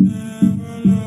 never